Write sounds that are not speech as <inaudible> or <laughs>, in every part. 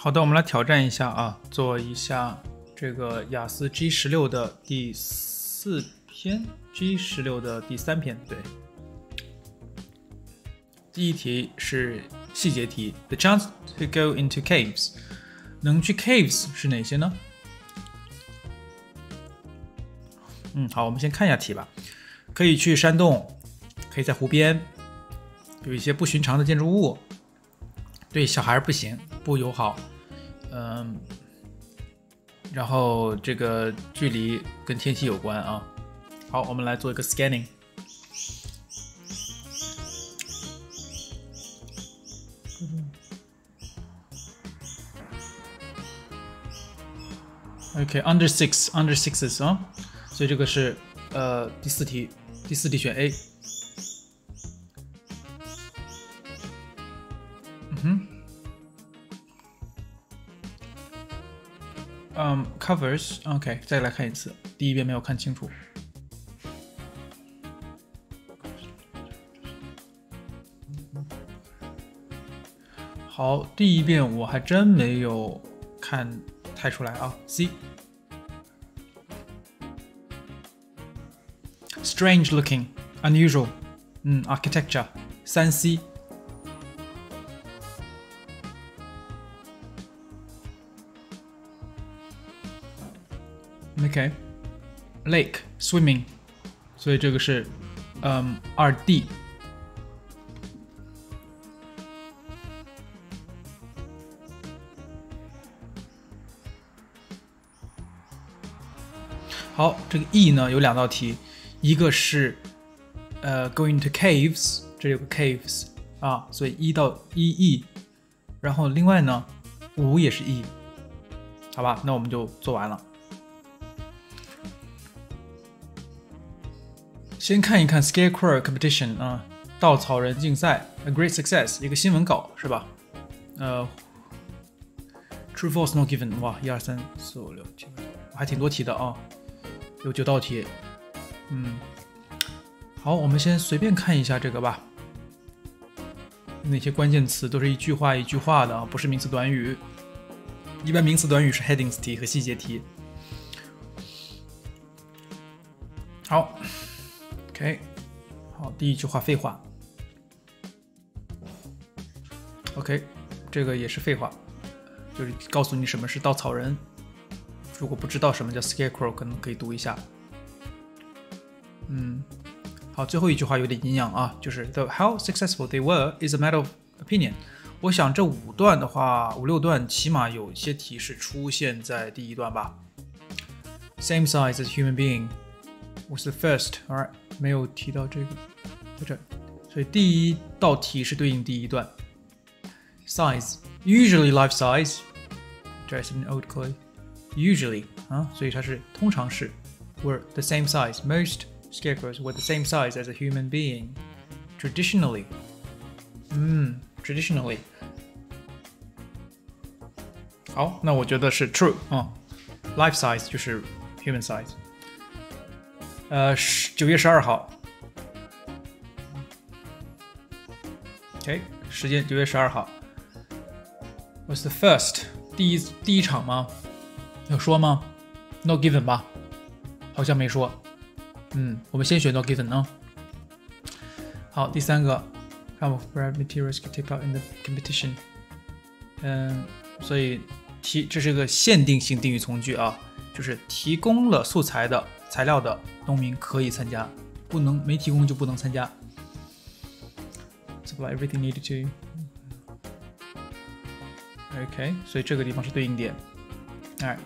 好的，我们来挑战一下啊，做一下这个雅思 G 十六的第四篇，G 十六的第三篇。对，第一题是细节题，The chance to go into caves，能去 caves 是哪些呢？嗯，好，我们先看一下题吧。可以去山洞，可以在湖边，有一些不寻常的建筑物。对小孩不行，不友好。嗯，然后这个距离跟天气有关啊。好，我们来做一个 scanning。OK，under six，under sixes 啊，所以这个是呃第四题，第四题选 A。嗯，covers，OK，再来看一次，第一遍没有看清楚。好，第一遍我还真没有看太出来啊。C。Strange looking, unusual. 嗯，architecture. 三 C. OK. Lake, swimming. 所以这个是嗯二 D。好，这个 E 呢有两道题，一个是呃 going to caves，这有个 caves 啊，所以一到一 E，然后另外呢五也是 E，好吧，那我们就做完了。先看一看 Scarecrow competition 啊，稻草人竞赛，a great success，一个新闻稿是吧？呃，True false not given，哇，一二三四五六七八，还挺多题的啊。有九道题，嗯，好，我们先随便看一下这个吧。那些关键词都是一句话一句话的啊，不是名词短语。一般名词短语是 headings 题和细节题。好，OK，好，第一句话废话。OK，这个也是废话，就是告诉你什么是稻草人。如果不知道什么叫 scarecrow，可能可以读一下。嗯，好，最后一句话有点营养啊，就是 the how successful they were is a matter of opinion。我想这五段的话，五六段起码有些题是出现在第一段吧。Same size as human being was the first，alright，没有提到这个在这，所以第一道题是对应第一段。Size，usually life size，dressed in old clothes。usually 啊，所以它是通常是 were the same size. Most scarecrows were the same size as a human being. Traditionally，嗯，traditionally。好，那我觉得是 true 啊，life size 就是 human size。 呃，十九月十二号，OK，时间九月十二号。Was the first 第一第一场吗？有说吗？No given 吧，好像没说。嗯，我们先选 No given 啊。好，第三个，Some of rare materials can take part in the competition。嗯，所以提这是个限定性定语从句啊，就是提供了素材的材料的农民可以参加，不能没提供就不能参加。Supply everything needed to。OK，所以这个地方是对应点。All right.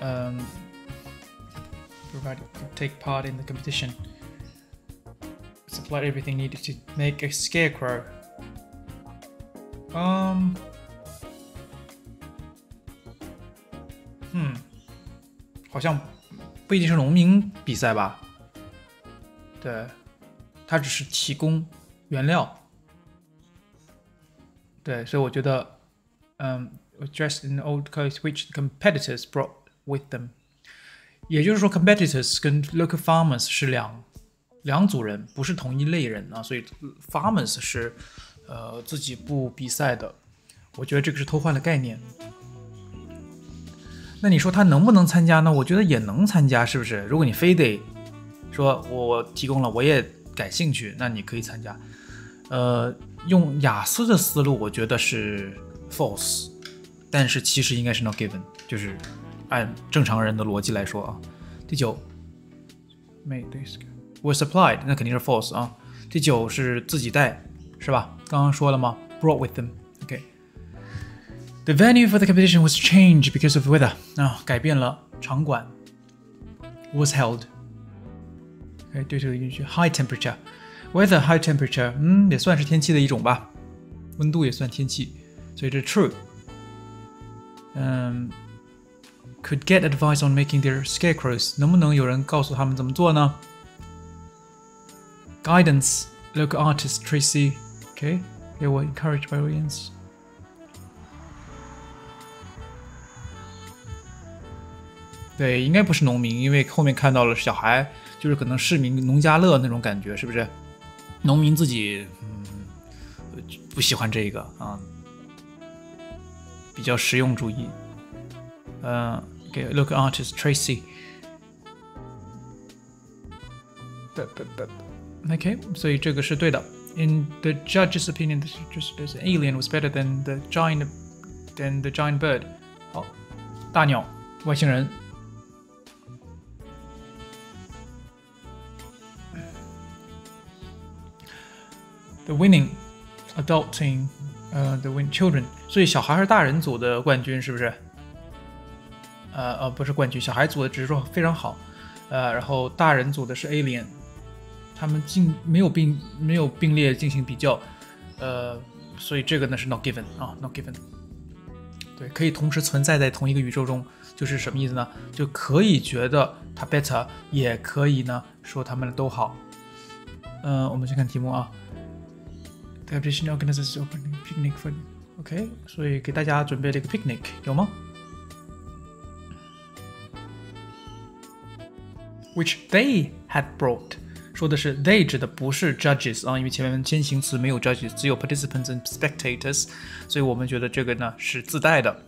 Um, provide take part in the competition. Supply everything needed to make a scarecrow. Um. Hmm. 好像 不一定是农民比赛吧？对，他只是提供原料。对，所以我觉得，嗯。dressed in old clothes which competitors brought with them。也就是说，competitors 跟 local farmers 是两两组人，不是同一类人啊。所以 farmers 是呃自己不比赛的。我觉得这个是偷换了概念。那你说他能不能参加呢？我觉得也能参加，是不是？如果你非得说我提供了，我也感兴趣，那你可以参加。呃，用雅思的思路，我觉得是 false，但是其实应该是 not given，就是按正常人的逻辑来说啊。第九，made this was supplied，那肯定是 false 啊。第九是自己带，是吧？刚刚说了吗？brought with them。The venue for the competition was changed because of weather. 啊，改变了场馆。Was held. 哎，对这个允许。High temperature. Weather high temperature. 嗯，也算是天气的一种吧。温度也算天气，所以这 true. 嗯，could get advice on making their scarecrows. 能不能有人告诉他们怎么做呢？Guidance. Local artist Tracy. Okay. They were encouraged by audience. 对，应该不是农民，因为后面看到了小孩，就是可能市民农家乐那种感觉，是不是？农民自己嗯不喜欢这个啊，比较实用主义。嗯，给 look artist Tracy。对对对，OK，所以这个是对的。In the judge's opinion, just this alien was better than the giant than the giant bird。好，大鸟，外星人。 The winning adult team，呃，the win children，所以小孩是大人组的冠军，是不是？呃呃，不是冠军，小孩组的只是说非常好，呃，然后大人组的是 alien，他们进没有并没有并列进行比较，呃，所以这个呢是 not given 啊，not given。对，可以同时存在在同一个宇宙中，就是什么意思呢？就可以觉得他 better，也可以呢说他们都好。嗯，我们先看题目啊。The competition organizes opening picnic for OK，所以给大家准备了一个 picnic，有吗？Which they had brought，说的是 they 指的不是 judges 啊，因为前面先行词没有 judges，只有 participants and spectators，所以我们觉得这个呢是自带的。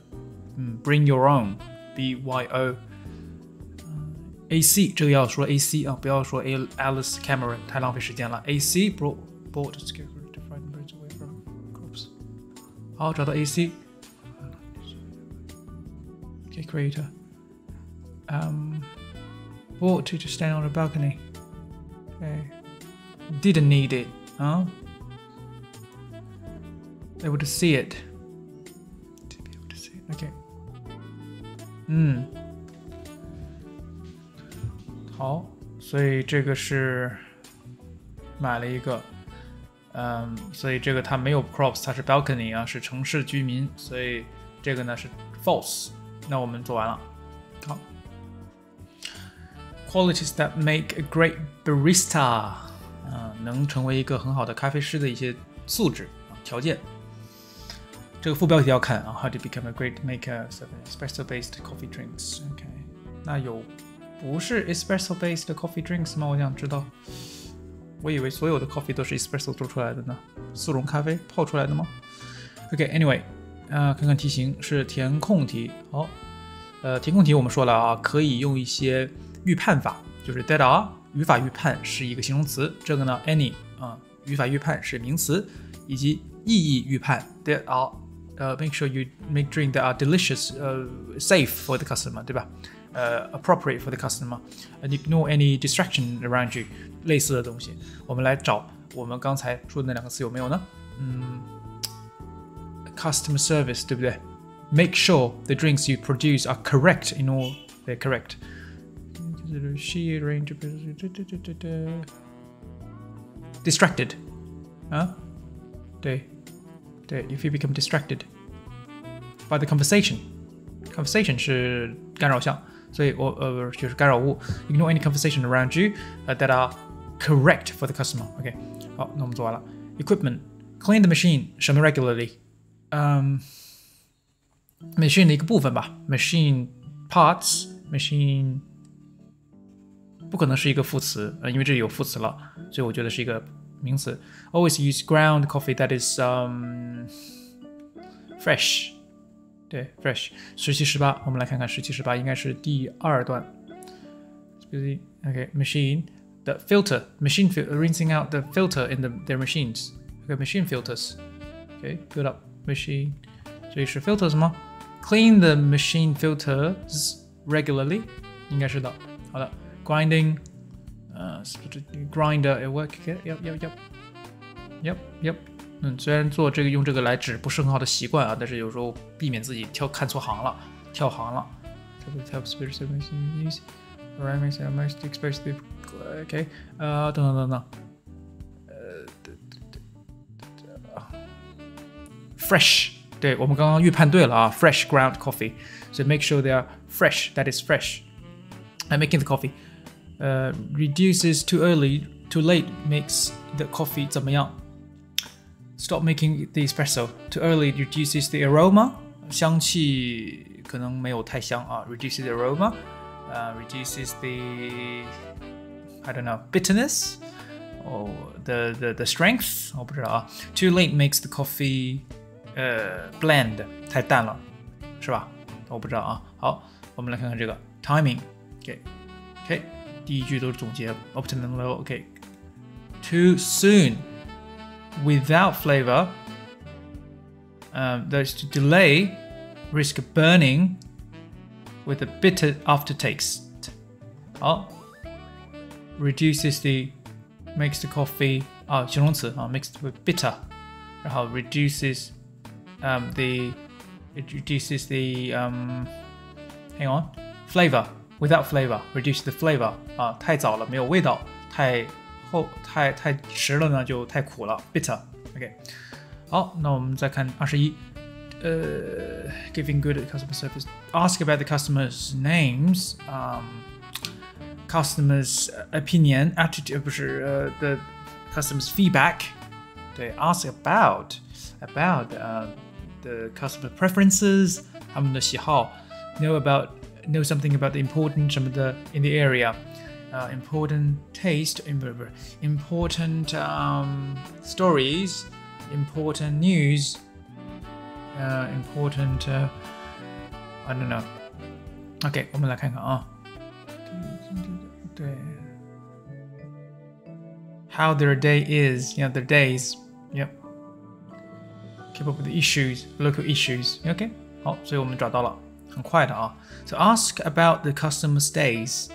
嗯，bring your own，B Y O。AC 这个要说 AC 啊，不要说 Alice Cameron，太浪费时间了。AC brought brought I'll draw the AC. Okay, creator. Um, bought to just stand on a balcony. Okay. Didn't need it, huh? Able to see it. To be able to see it. Okay. 嗯，好，所以这个是买了一个 嗯，所以这个它没有 crops，它是 balcony 啊，是城市居民，所以这个呢是 false。那我们做完了，好，qualities that make a great barista，啊，能成为一个很好的咖啡师的一些素质啊条件。这个副标题要看啊，how to become a great maker of espresso-based coffee drinks。OK，那有不是 espresso-based coffee drinks 吗？我想知道。我以为所有的 coffee 都是 espresso 做出来的呢，速溶咖啡泡出来的吗？OK，Anyway，啊，看看题型是填空题。好，呃，填空题我们说了啊，可以用一些预判法，就是 that are 语法预判是一个形容词，这个呢 any 啊语法预判是名词，以及意义预判 that are 呃 make sure you make drink that are delicious 呃 safe for the customer，对吧？呃，appropriate for the customer，and ignore any distraction around you，类似的东西，我们来找我们刚才说的那两个词有没有呢？嗯，customer service，对不对？Make sure the drinks you produce are correct in all they're correct. She arranged distracted 啊，对对，if you become distracted by the conversation，conversation 是干扰项。 所以我呃就是干扰物，ignore any conversation around you that are correct for the customer。OK，好，那我们做完了。Equipment clean the machine 什么 regularly？嗯，machine 的一个部分吧，machine parts，machine 不可能是一个副词，呃，因为这里有副词了，所以我觉得是一个名词。Always use ground coffee that is um fresh， 对，fresh。十七十八，我们来看看十七十八，应该是第二段。OK，machine the filter machine fil rinsing out the filter in the their machines. Okay, machine filters. Okay, build up machine. 这里是 filter 什么？Clean the machine filters regularly，应该是的。好的，grinding，呃，grinder it work. Yep, yep, yep, yep, yep. 嗯，虽然做这个用这个来指不是很好的习惯啊，但是有时候避免自己跳看错行了，跳行了。helps better use rhymes are most expressive. OK，呃，等等等等，呃，fresh，对我们刚刚预判对了啊，fresh ground coffee. So make sure they are fresh. That is fresh. I'm making the coffee. Uh, reduces too early, too late makes the coffee 怎么样 ？Stop making the espresso. Too early reduces the aroma. 香气可能没有太香啊，reduces the aroma. Uh, reduces the I don't know bitterness or the the the strength. 我不知道啊。Too late makes the coffee 呃 bland 太淡了，是吧？我不知道啊。好，我们来看看这个 timing。OK OK，第一句都是总结，optimum level。OK，too soon without flavor. Um, there's to delay, risk burning with a bitter aftertaste. Oh, reduces the makes the coffee 啊形容词啊 mixed with bitter，然后 reduces um the it reduces the um hang on flavor without flavor reduce the flavor 啊太早了没有味道，太 后太太迟了呢就太苦了 bitter。OK，好，那我们再看二十一。uh, giving good customer service. Ask about the customers' names, um, customers' opinion, attitude, 不是呃 the customers' feedback. 对，ask about about uh, the customer preferences, 他们的喜好，know about know something about the important 什么的 in the area. Uh, important taste, important um, stories, important news, uh, important. Uh, I don't know. OK，我们来看看啊。对，how their day is, you know, their days. Yep. Keep up with the issues, local issues. OK，好，所以我们找到了，很快的啊。So ask about the customer stays.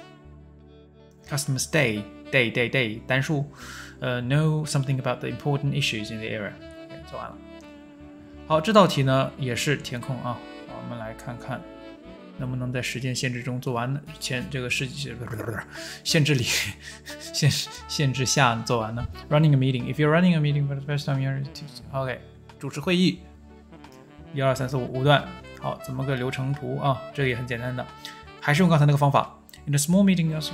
Customers day day, day, day，单数。呃、know something about the important issues in the area。做完了。好，这道题呢也是填空啊。我们来看看能不能在时间限制中做完呢？前这个世纪不是不是不是限制里限限制下做完呢？Running a meeting. If you're running a meeting for the first time, you're OK. 主持会议，一二三四五五段。好，怎么个流程图啊？这个也很简单的，还是用刚才那个方法。In a small meeting, also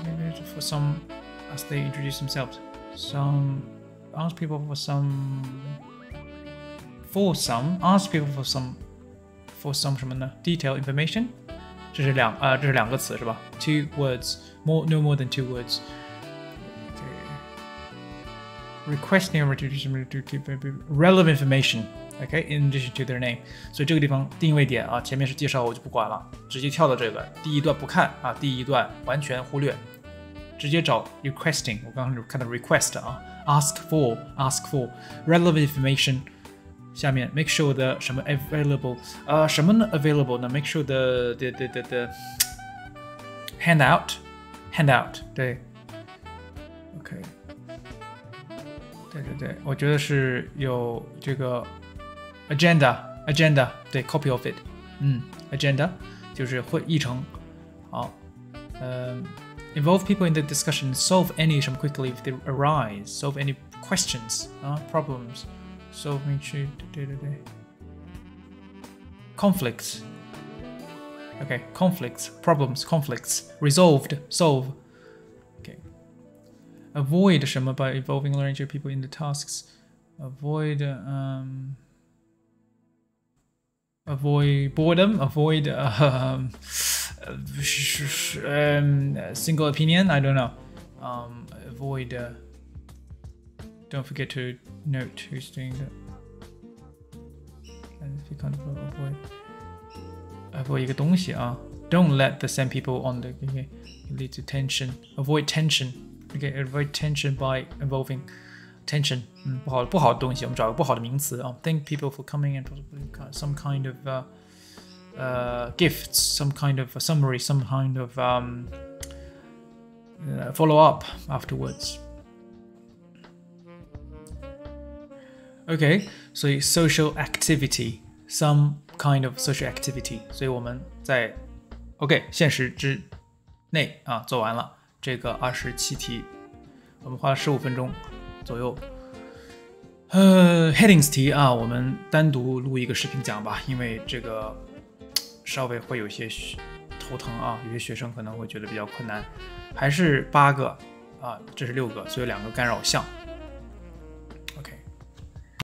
for some as they introduce themselves, some ask people for some for some ask people for some for some 什么呢？detail information，这是两呃这是两个词是吧？Two words more no more than two words。Requesting or to keep relevant information。 OK, in addition to their name，所以这个地方定位点啊，前面是介绍我就不管了，直接跳到这个第一段不看啊，第一段完全忽略，直接找 requesting。我刚刚看到 request 啊，ask for ask for relevant information。下面 make sure the 什么 available 呃什么呢 available 呢 make sure the the the the, the handout handout 对，OK，对对对，我觉得是有这个 agenda agenda 对 copy of it，嗯，agenda 就是会议程，好，嗯。Involve people in the discussion. Solve any 什么 quickly if they arise. Solve any questions 啊 problems solving conflicts. Okay, conflicts, problems, conflicts, resolved, solve. Okay. Avoid 什么 by involving larger people in the tasks. Avoid um avoid boredom, avoid um, <laughs> um single opinion, I don't know. Um avoid uh, don't forget to note who's doing that. you can't avoid avoid 一个东西啊。Don't let the same people on the okay lead to tension. Avoid tension. Okay, avoid tension by involving tension. 嗯，不好不好的东西，我们找个不好的名词啊。Thank people for coming and some kind of uh, uh, gifts, some kind of a summary, some kind of um, uh, follow up afterwards. Okay, so social activity, some kind of social activity. 所以我们在 OK 现实之内啊做完了这个二十七题，我们花了十五分钟 左右。呃，headings 题啊，我们单独录一个视频讲吧，因为这个稍微会有些头疼啊，有些学生可能会觉得比较困难。还是八个啊，这是六个，所以两个干扰项。